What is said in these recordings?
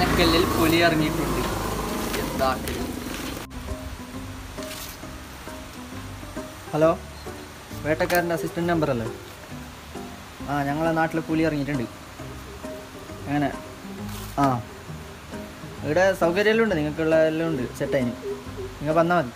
ആനക്കല്ലിൽ പുലി ഇറങ്ങിയിട്ടുണ്ട്. എന്താക്കൽ ഹലോ? വേട്ടക്കാരന്റെ അസിസ്റ്റന്റ് നമ്പർ അല്ലേ? ആ ഞങ്ങളെ നാട്ടിൽ പുലി ഇറങ്ങിയിട്ടുണ്ട്. അങ്ങനെ ആ. ഇവിടെ സൗകര്യമെല്ലാം ഉണ്ട് നിങ്ങൾക്കുള്ള എല്ലാം ഉണ്ട് സെറ്റായിന് നിങ്ങൾ വന്നാൽ മതി.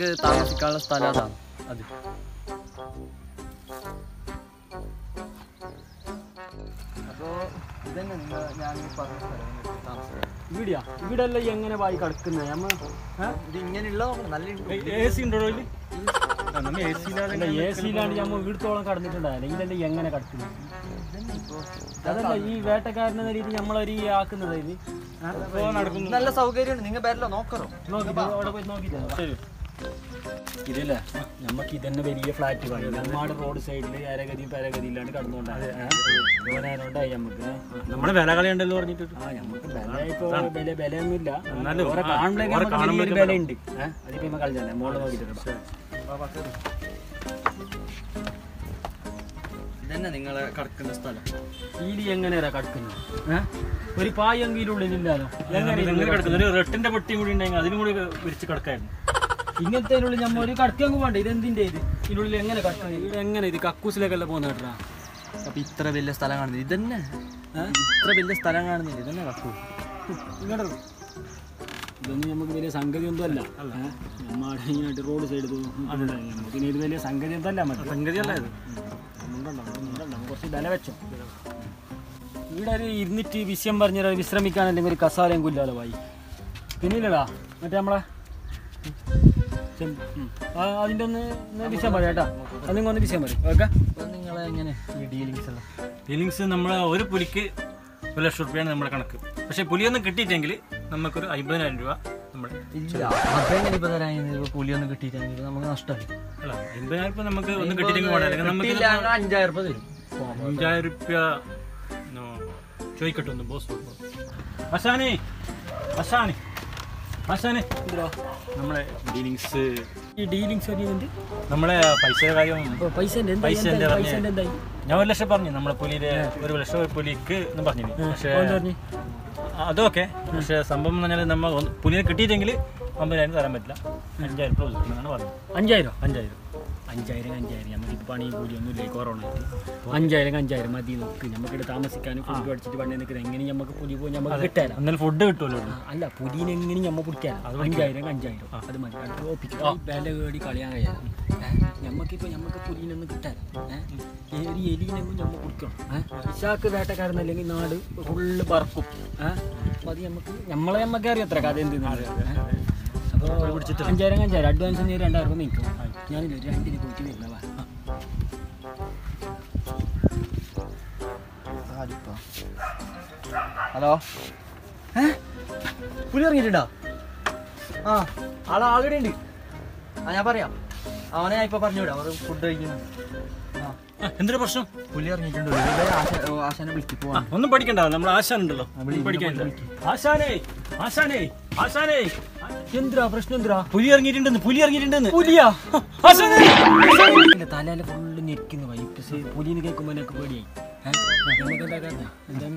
നിങ്ങൾക്ക് താമസിക്കാനുള്ള സ്ഥലം അതാണ് അത്. അപ്പോൾ ഇതന്നെ നിങ്ങൾ ഞാൻ പറഞ്ഞ സ്ഥലം താമസിക്കാം. ഇവിടെയാ? ഇവിടെ അല്ല എങ്ങനെ വായി കിടക്കുന്നത് നമ്മ ഇത് ഇങ്ങനെയുള്ള നല്ല എ സി ഉണ്ടോ എ സിയിലാണ് എ സിയിലാണ് നമ്മൾ വീടത്തോളം കടന്നിട്ടുണ്ടായില്ല ഇതിലല്ലേ എങ്ങനെ കിടക്കുന്നത് അതല്ല ഈ വേട്ടക്കാരനെന്ന രീതി നമ്മളൊരു ആക്കുന്നത് ഇത്. നല്ല സൗകര്യമുണ്ട്. നിങ്ങൾ പേരല്ലോ നോക്കറോ നോക്കി അവിടെ പോയി നോക്കിട്ട് ഇതല്ലേ നമുക്ക് ഇതന്നെ വലിയ ഫ്ലാറ്റ് പണി. നമ്മാട് റോഡ് സൈഡിൽ അരഗതി പരഗതി ഇല്ലാണ്ട് കടന്നുകൊണ്ടായി നമുക്ക്. നമ്മുടെ വില കളയുണ്ടല്ലോ പറഞ്ഞിട്ട് ആ നമുക്ക് വില ഇപ്പൊ വില വിലയൊന്നുമില്ല. കാണുമ്പോഴേക്കും ഒരു വലിയൊരു വിലയുണ്ട് അതിപ്പോ നമ്മൾ കളിച്ചല്ലേ മോൾ നോക്കിയിട്ട് ഇതന്നെ നിങ്ങളെ കടക്കുന്ന സ്ഥലം. ഈടി എങ്ങനെയാ കടക്കുന്നത്? ഒരു പായെങ്കിലും ഉള്ളിലില്ലാലോ എങ്ങനെ എങ്ങനെ കിടക്കുന്നത്? ഒരു റെട്ടിന്റെ പട്ടി കൂടി ഉണ്ടെങ്കിൽ അതിനും കൂടി വിരിച്ച് കിടക്കായിരുന്നു. ഇങ്ങനത്തെ ഉള്ളിൽ നമ്മ ഒരു കടക്കങ്ങ് പോകണ്ട? ഇതെന്തിന്റെ ഇത്? ഇതിനുള്ളിൽ എങ്ങനെ ഇത് എങ്ങനെ ഇത്? കക്കൂസിലേക്കല്ല പോകുന്ന കേട്ടാ അപ്പൊ ഇത്ര വലിയ സ്ഥലം കാണുന്നില്ല. ഇതന്നെ? ഇത്ര വലിയ സ്ഥലം കാണുന്നില്ല. ഇതന്നെ കക്കൂസ്. ഇങ്ങോട്ട് ഇതൊന്നും നമുക്ക് വലിയ സംഗതി ഒന്നും അല്ല. നമ്മുടെ ഇങ്ങോട്ട് റോഡ് സൈഡ് നമുക്ക് ഇനി ഇത് വലിയ സംഗതി ഒന്നല്ല അല്ല മറ്റേ. ഇത്. അല്ല ഉണ്ടുണ്ടോ? കുറച്ച് വില വെച്ചോ. ഇവിടെ ഒരു ഇരുന്നിട്ട് വിഷയം പറഞ്ഞ വിശ്രമിക്കാൻ അല്ലെങ്കിൽ ഒരു കസാലയും കുല്ലാലോ വായി പിന്നില്ലടാ. മറ്റേ നമ്മളെ അതിന്റെ ഒന്ന് ഡിസൈൻ വിഷയം പറയാം കേട്ടോ. അത് നിങ്ങൾ ഒന്ന് വിഷയം പറയും ഓക്കെ? നിങ്ങളെ എങ്ങനെ ഡീലിങ്സ് എല്ലാം? ഫീലിങ്സ് നമ്മൾ ഒരു പുലിക്ക് ഒരു ലക്ഷം റുപ്യാണ് നമ്മുടെ കണക്ക്. പക്ഷെ പുലിയൊന്നും കിട്ടിയിട്ടെങ്കിൽ നമുക്കൊരു അമ്പതിനായിരം രൂപ നമ്മുടെ ഇല്ല അതെങ്ങനെ പുലിയൊന്നും കിട്ടിയിട്ടെങ്കിൽ നമുക്ക് നഷ്ടമായി അല്ല അമ്പതിനായിരം രൂപ നമുക്ക് ഒന്നും കിട്ടിയിട്ടെങ്കിൽ നമുക്ക് അഞ്ചായിരം രൂപ തരും. അഞ്ചായിരം രൂപ ചോദിക്കട്ടെ ഒന്ന് ബോസ്. അശാനെ. അശാനെ എന്തോ നമ്മളെ ഡീലിങ്സ് ഈ ഡീലിങ്സ് നമ്മളെ പൈസയുടെ കാര്യം പൈസ പൈസേന്റെ ഞാൻ ഒരു ലക്ഷം പറഞ്ഞു നമ്മളെ പുലിയുടെ ഒരു ലക്ഷം പുലിക്ക് എന്ന് പറഞ്ഞു പക്ഷേ? അതൊക്കെ പക്ഷെ സംഭവം എന്ന് പറഞ്ഞാൽ നമ്മൾ പുലിയെ കിട്ടിയിട്ടെങ്കിൽ അമ്പതിനായിരം തരാൻ പറ്റില്ല. അഞ്ചായിരം രൂപ കൊടുക്കുന്നതാണ് പറഞ്ഞത്. അഞ്ചായിരം? അഞ്ചായിരം. അഞ്ചായിരം അഞ്ചായിരം. നമുക്കിപ്പോൾ കൂലിയൊന്നും ഇല്ലേ കൊറോണ അഞ്ചായിരം അഞ്ചായിരം മതി നോക്ക് നമുക്കിവിടെ താമസിക്കാനും ഫുഡ് അടിച്ചിട്ട് പണി നിൽക്കുന്നത് എങ്ങനെ നമുക്ക് പുലി പോയി നമുക്ക് കിട്ടാൻ എന്നാലും ഫുഡ് കിട്ടുമല്ലോ അല്ല പുലിനെ എങ്ങനെ നമ്മ പിടിക്കാൻ അഞ്ചായിരം അഞ്ചായിരം. അത് മതി. അത് ഒപ്പിക്കും വില കേടി കളിയാൻ കഴിയാം. നമുക്കിപ്പോൾ നമുക്ക് പുലിനൊന്നും കിട്ടാൻ ഏഹ് ഒരു നമ്മൾ കുടിക്കണം. ഇഷാക്ക് വേട്ടക്കാരനല്ലെങ്കിൽ നാട് ഫുള്ള് പറക്കും അപ്പോൾ അത് നമുക്ക് നമ്മളെ നമുക്ക് അറിയാം അത്ര കഥ എന്ത് അപ്പോൾ അഞ്ചായിരം അഞ്ചായിരം. അഡ്വാൻസ് രണ്ടായിരം രൂപ നിൽക്കും. ഞാനില്ല ഒരു രണ്ടിന് പോയിട്ട് വരുന്നവാ ഹലോ? പുലി ഇറങ്ങിയിട്ടുണ്ടോ? ആ ആളെ ആളുടെ ഉണ്ട്. ആ ഞാൻ പറയാം. അവനെ ഞാൻ ഇപ്പൊ പറഞ്ഞുവിടാം. അവർ ഫുഡ് കഴിക്കുന്നു. എന്തൊരു പ്രശ്നം? പുലി ഇറങ്ങിയിട്ടുണ്ടോ? ആശാനെ വിളിച്ചു പോവാ. ഒന്നും പഠിക്കണ്ട. നമ്മൾ ആശാൻ ഉണ്ടല്ലോ പഠിക്കാൻ ആശാനേ ആശാനേ ആശാനേ. എന്തിനാ പ്രശ്നം എന്തിനാ പുലി ഇറങ്ങിയിട്ടുണ്ടെന്ന് പുലി ഇറങ്ങിയിട്ടുണ്ടെന്ന്. പുലിയാ? തലയില ഫുള്ള് ഞെരിക്കുന്നു വൈപ്പിസ് പുലിന്ന് കേൾക്കുമ്പോ എനിക്ക് പേടിയായി.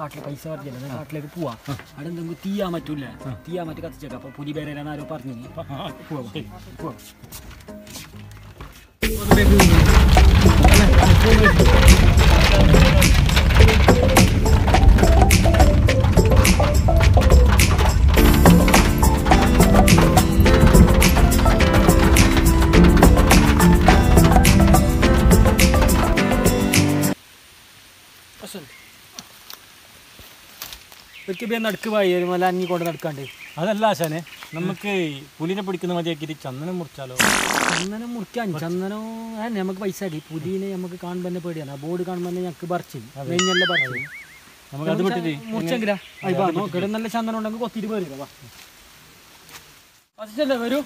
കാട്ടിലെ പൈസ പറഞ്ഞില്ല? കാട്ടിലേക്ക് പോവാ. അവിടെ എന്തെങ്കിലും തീയാൻ പറ്റൂല തീയാൻ മറ്റു കത്തിച്ചേക്കാം. അപ്പൊ പുലി പേരാണ് ആരോ പറഞ്ഞു പോവാ Thank you. എനിക്ക് ബേ നടുക്ക് പോയി ഒരു മല അഞ്ഞി കൊണ്ട് നടക്കാണ്ട്. അതല്ല ആശാനെ നമുക്ക് പുലിനെ പിടിക്കുന്ന മതിയാക്കിയിട്ട് ചന്ദനം മുറിച്ചാലോ? ചന്ദനം മുറിക്കാൻ ചന്ദനം ഏ നമുക്ക് പൈസ ആക്കി. പുലിനെ നമുക്ക് കാണുമ്പോൾ തന്നെ പേടിയാണ്. ആ ബോർഡ് കാണുമ്പോൾ തന്നെ ഞങ്ങൾക്ക് പറിച്ചു നെഞ്ഞല്ല പറിച്ചു നമുക്ക് അത് വിട്ടിട്ട് മുറിച്ചെങ്കിലാ നോക്കിയിട്ട് നല്ല ചന്ദനം ഉണ്ടെങ്കിൽ കൊത്തിയിട്ട് പോരുക വാ. അസിസ്റ്റല്ലേ വരൂ.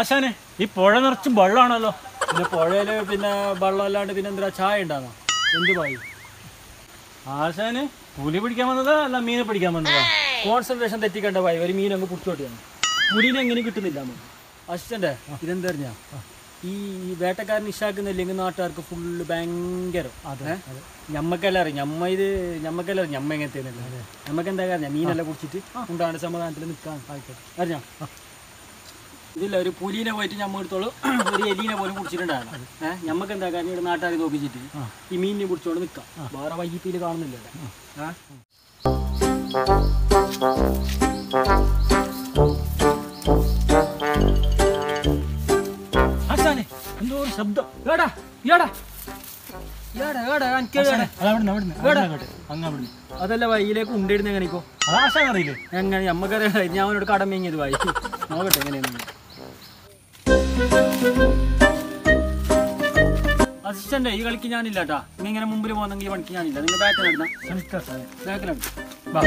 ആശാനെ ഈ പുഴ നിറച്ചും വെള്ളമാണല്ലോ. പിന്നെ പുഴയിൽ പിന്നെ വെള്ളം അല്ലാണ്ട് പിന്നെ എന്താ ചായ ഉണ്ടാകും എന്ത് പായി? ആശാന് പുലി പിടിക്കാൻ വന്നതാ അല്ല മീനെ പിടിക്കാൻ വന്നതാ? കോൺസെൻട്രേഷൻ തെറ്റിക്കണ്ട പായി. ഒരു മീൻ അങ്ങ് പുറത്തോട്ടിയാണ് പുലിനെ എങ്ങനെ കിട്ടുന്നില്ല അശ്വന്റെ ഇതെന്തറിഞ്ഞ? ഈ വേട്ടക്കാരൻ ഇഷാക്കുന്നില്ലെങ്കിൽ നാട്ടുകാർക്ക് ഫുള്ള് ഭയങ്കര. അതെ ഞമ്മക്കെല്ലാം അറിയാം. ഞമ്മ ഇത് ഞമ്മക്കെല്ലാം അറിയാം. ഞമ്മ എങ്ങനത്തേന്നല്ല ഞമ്മക്ക് എന്താ കാരണം മീനെല്ലാം കുടിച്ചിട്ട് ഉണ്ടാണ് സമാധാനത്തിൽ നിൽക്കാൻ അറിഞ്ഞോ? ഇതില്ല ഒരു പുലിനെ പോയിട്ട് ഞമ്മ എടുത്തോളൂ ഒരു എലീനെ പോലും കുടിച്ചിട്ടുണ്ടായിരുന്നു. ഏഹ് ഞമ്മക്ക് എന്താ കാര്യം? ഇവിടെ നാട്ടുകാരെ നോക്കിച്ചിട്ട് ഈ മീനിനെ പിടിച്ചോണ്ട് നിൽക്കാം വേറെ വൈകിപ്പിയിൽ ആശാനെ എന്തോ ഒരു ശബ്ദം. ഏടാ ഏടാ അതല്ല വൈയിലേക്ക് ഉണ്ടായിരുന്നു എങ്ങനെക്കോ അത് ആശാൻ അറിയില്ലേ? എങ്ങനെ? നമ്മക്കറിയാം ഞാൻ അവനോട് കടമേങ്ങിയത് വായി. നോക്കട്ടെ എങ്ങനെയാണ് അസിസ്റ്റന്റ് ഈ കളിക്ക് ഞാനില്ല കേട്ടാ നീ ഇങ്ങനെ മുമ്പിൽ പോകുന്നെങ്കിൽ ഈ പണിക്ക് ഞാനില്ല. നിങ്ങൾ ബാക്കിൽ നടന്ന? ബാക്കിലാണ് വാ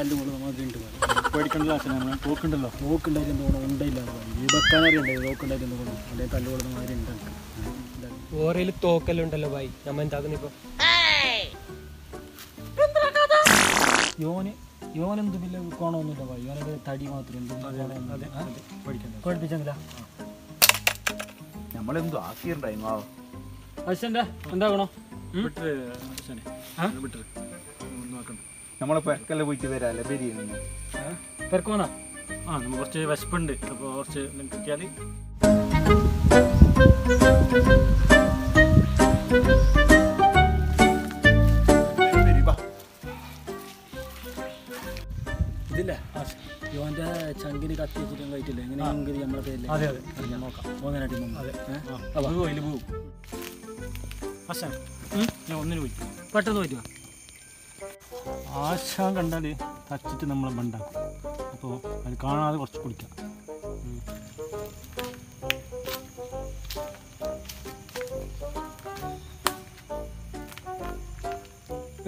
കല്ല് കൊണ്ട് നമ്മൾ ഉണ്ട് പേടിക്കണ്ടല്ലോ ആശാനെ നമ്മൾ തോക്കുണ്ടല്ലോ നോക്കുണ്ടായിരുന്നു തോന്നുന്നു ഉണ്ടയില്ലാതെ ഈ വെക്കാനറിയണ്ടേ നോക്കുണ്ടായിരുന്നു തോന്നുന്നു അവന്റെ കല്ല് കൊടുക്കുന്ന മാതിരി ഉണ്ട് ഓരയിൽ തോക്കെല്ലാം ഉണ്ടല്ലോ ഭായി. നമ്മ എന്താക്കുന്നിപ്പോ യോന് യോനെന്ത് വലിയ കോണമൊന്നുമില്ല ഭായി. യോനൊക്കെ തടി മാത്രം എന്തും പേടിക്കണ്ട. കുഴപ്പിച്ചെങ്കിലാ നമ്മളെന്തോ ആക്കിയിട്ടുണ്ടായിരുന്നു ആ അച്ഛന്റെ എന്താക്കണോ വിട്ടര് നമ്മളെ പെരക്കല്ല പോയിട്ട് വരാല്ലേ? ബിരിയാണി പെരക്കോന്നാ ആ നമ്മൾ കുറച്ച് വിശപ്പുണ്ട്. അപ്പോൾ കുറച്ച് കിട്ടിയാൽ ഇതില്ലേ? യോന്റെ ചങ്കിന് കത്തി വെച്ചിട്ടും കഴിച്ചില്ല? എങ്ങനെ എങ്കിൽ നമ്മളെ പേരില്ല അതെ അതെ. ഞാൻ നോക്കാം. മൂന്നരട്ടി അതെ. അതിൽ പോവും ആശാൻ ഞാൻ ഒന്നിന് പോയി. പെട്ടെന്ന് പറ്റുമോ ആശാൻ കണ്ടാൽ തച്ചിട്ട് നമ്മൾ ബണ്ടാക്കും അപ്പോൾ അത് കാണാതെ കുറച്ച് കുടിക്കാം.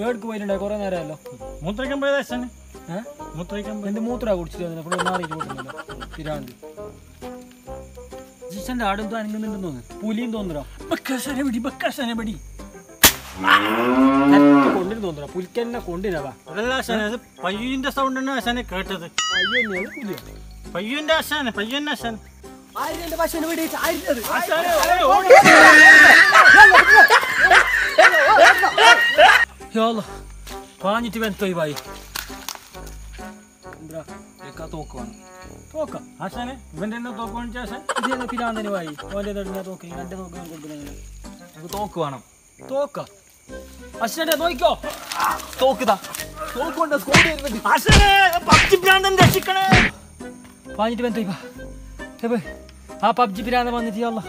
ഏടുക്ക് പോയിട്ടുണ്ടായി കുറേ നേരമല്ലോ. മൂത്രയ്ക്കാൻ പോയത് അച്ഛൻ മൂത്രയ്ക്കാൻ പോയി എന്റെ മൂത്ര കുടിച്ചിട്ട് ഫുള്ള് മാറിയിട്ട് പോയിട്ടുണ്ടല്ലോ പിരാന്ത് ജിഷന്റെ ആടും അനങ്ങുന്നുണ്ടെന്ന് തോന്നുന്നു. പുലിയും തോന്നുന്നു ബക്കാശാനെ പിടി ബക്കാശാനെ പിടി. കൊണ്ടിന് തോന്നുന്നു പുലിക്കന്നെ കൊണ്ടിരാവാ അത് പയ്യന്റെ സൗണ്ട് ആണ് ആശാനെ കേട്ടത് പയ്യന്റെ ആശാനെ പയ്യന്റെ ആശാൻ പാഞ്ഞിട്ട് വെന്തോയി ബായി എന്താ ഏക്കാ തോക്ക് ആശാനെ ഇവന്റെ തന്നെ തോക്ക് കാണിച്ച ആശാൻ ഇത് ഞങ്ങൾ പിരാന്തന് വായി ഓന്റെ തടഞ്ഞാ തോക്ക് രണ്ട് തോക്ക് കൊടുക്കുന്നത് തോക്ക് വേണം തോക്ക അശ്വന്റെ നോക്കിക്കോ തോക്കുതാ. തോക്ക് കൊണ്ട് സ്കോഡ് വരുന്നുണ്ട് ആശാനെ പബ്ജി ഭ്രാന്തൻ രക്ഷിക്കണേ. പാഞ്ഞിട്ട് വെന്തോയി ബാ ഇപ്പൊ ആ പബ്ജി പിരാന്ത വന്നിട്ട് അല്ല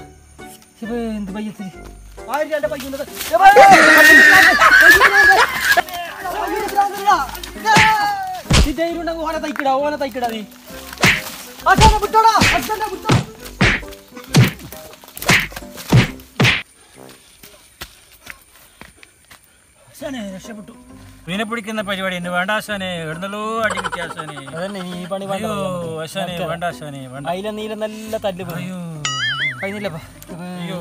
ഇപ്പൊ എന്ത് പയ്യത്തിന് ആയിരം രണ്ട് പയ്യുന്നത് ധൈര്യം ഉണ്ടെങ്കിൽ ഓനെ തയ്ക്കിടാ ഓനെ തയ്ക്കിടാ നീ. അച്ഛനെ വിട്ടോടാ. അച്ഛനെ വിട്ടോ രക്ഷപ്പെട്ടു. മീനെ പിടിക്കുന്ന പരിപാടി എന്നെ വേണ്ട ആശാനെ. എവിടുന്നല്ലോ അടി കിട്ടിയ ആശാനെ. അതന്നെ ഈ പണി അയ്യോ ആശാനെ വേണ്ട ആശാനെ വേണ്ട. അതിലെ നീല നല്ല തല്ല് പറയൂ കഴിഞ്ഞില്ലപ്പാ. അയ്യോ.